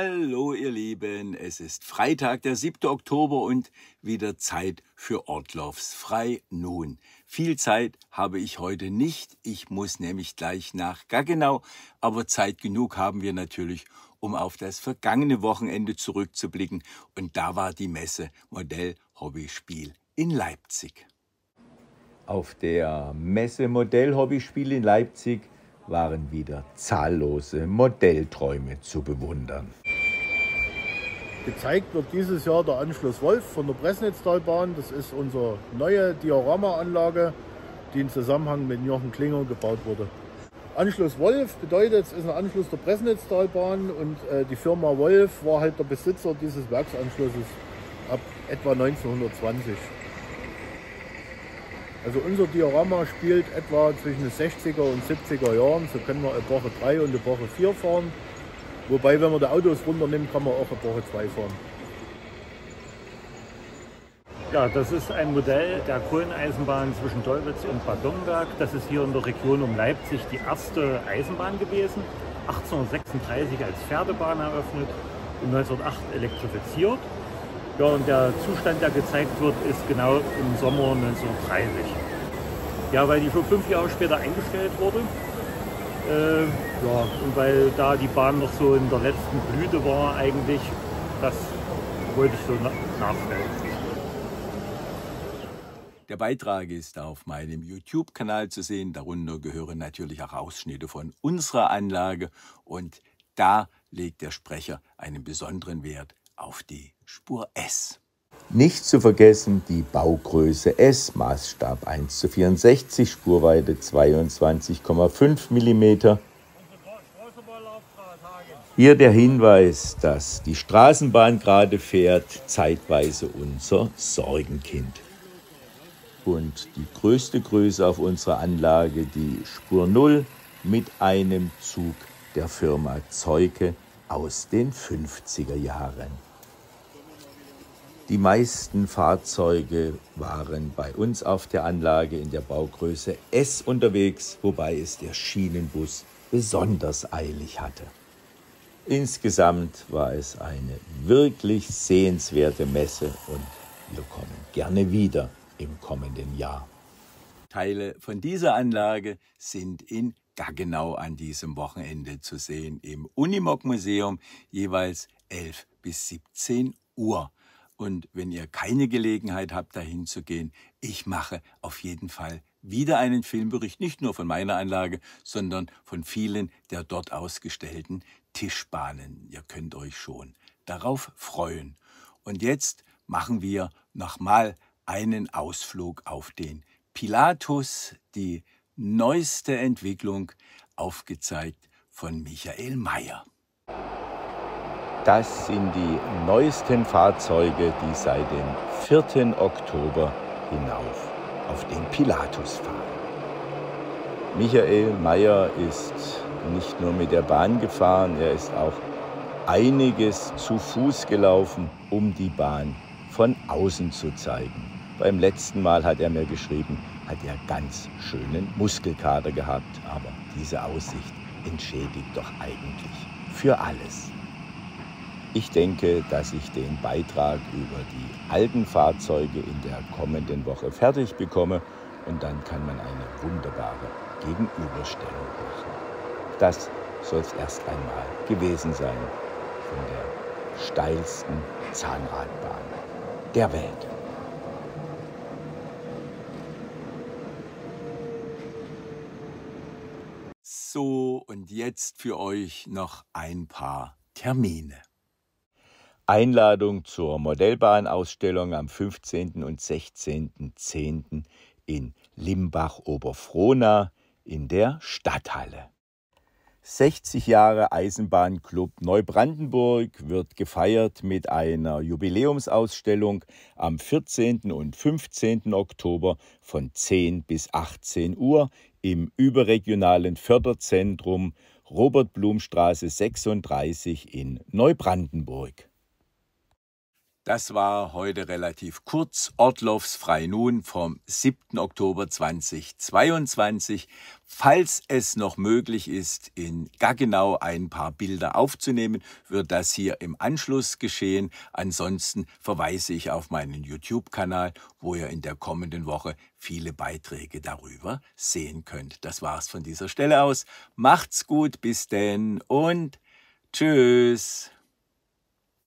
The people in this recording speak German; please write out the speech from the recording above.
Hallo ihr Lieben, es ist Freitag, der 7. Oktober und wieder Zeit für Ortloffs frei nun. Viel Zeit habe ich heute nicht, ich muss nämlich gleich nach Gaggenau, aber Zeit genug haben wir natürlich, um auf das vergangene Wochenende zurückzublicken und da war die Messe Modell Hobbyspiel in Leipzig. Auf der Messe Modell Hobbyspiel in Leipzig waren wieder zahllose Modellträume zu bewundern. Gezeigt wird dieses Jahr der Anschluss Wolf von der Pressnetztalbahn. Das ist unsere neue Dioramaanlage, die im Zusammenhang mit Jochen Klinger gebaut wurde. Anschluss Wolf bedeutet, es ist ein Anschluss der Pressnetztalbahn und äh, die Firma Wolf war halt der Besitzer dieses Werksanschlusses ab etwa 1920. Also unser Diorama spielt etwa zwischen den 60er und 70er Jahren. So können wir Epoche 3 und Epoche 4 fahren. Wobei, wenn man die Autos runternimmt, kann man auch Epoche 2 fahren. Ja, das ist ein Modell der Kohleneisenbahn zwischen Dolwitz und Bad Domberg. Das ist hier in der Region um Leipzig die erste Eisenbahn gewesen. 1836 als Pferdebahn eröffnet und 1908 elektrifiziert. Ja, und der Zustand, der gezeigt wird, ist genau im Sommer 1930. Ja, weil die schon fünf Jahre später eingestellt wurde. Äh, ja, und weil da die Bahn noch so in der letzten Blüte war eigentlich, das wollte ich so nachstellen. Der Beitrag ist auf meinem YouTube-Kanal zu sehen. Darunter gehören natürlich auch Ausschnitte von unserer Anlage und da legt der Sprecher einen besonderen Wert auf die Spur S. Nicht zu vergessen die Baugröße S, Maßstab 1 zu 64, Spurweite 22,5 mm. Hier der Hinweis, dass die Straßenbahn gerade fährt, zeitweise unser Sorgenkind. Und die größte Größe auf unserer Anlage, die Spur 0 mit einem Zug der Firma Zeuke aus den 50er Jahren. Die meisten Fahrzeuge waren bei uns auf der Anlage in der Baugröße S unterwegs, wobei es der Schienenbus besonders eilig hatte. Insgesamt war es eine wirklich sehenswerte Messe und wir kommen gerne wieder im kommenden Jahr. Teile von dieser Anlage sind in Gaggenau an diesem Wochenende zu sehen im Unimog Museum jeweils 11 bis 17 Uhr. Und wenn ihr keine Gelegenheit habt, dahin zu gehen, ich mache auf jeden Fall wieder einen Filmbericht, nicht nur von meiner Anlage, sondern von vielen der dort ausgestellten Tischbahnen. Ihr könnt euch schon darauf freuen. Und jetzt machen wir nochmal einen Ausflug auf den Pilatus, die neueste Entwicklung, aufgezeigt von Michael Mayer. Das sind die neuesten Fahrzeuge, die seit dem 4. Oktober hinauf auf den Pilatus fahren. Michael Mayer ist nicht nur mit der Bahn gefahren, er ist auch einiges zu Fuß gelaufen, um die Bahn von außen zu zeigen. Beim letzten Mal hat er mir geschrieben, hat er ganz schönen Muskelkater gehabt, aber diese Aussicht entschädigt doch eigentlich für alles. Ich denke, dass ich den Beitrag über die alten Fahrzeuge in der kommenden Woche fertig bekomme und dann kann man eine wunderbare Gegenüberstellung machen. Das soll es erst einmal gewesen sein von der steilsten Zahnradbahn der Welt. So, und jetzt für euch noch ein paar Termine. Einladung zur Modellbahnausstellung am 15. und 16.10. in Limbach-Oberfrohna in der Stadthalle. 60 Jahre Eisenbahnclub Neubrandenburg wird gefeiert mit einer Jubiläumsausstellung am 14. und 15. Oktober von 10 bis 18 Uhr im überregionalen Förderzentrum Robert-Blum-Straße 36 in Neubrandenburg. Das war heute relativ kurz. Ortloffs frei nun vom 7. Oktober 2022. Falls es noch möglich ist, in Gaggenau ein paar Bilder aufzunehmen, wird das hier im Anschluss geschehen. Ansonsten verweise ich auf meinen YouTube-Kanal, wo ihr in der kommenden Woche viele Beiträge darüber sehen könnt. Das war's von dieser Stelle aus. Macht's gut, bis denn und tschüss.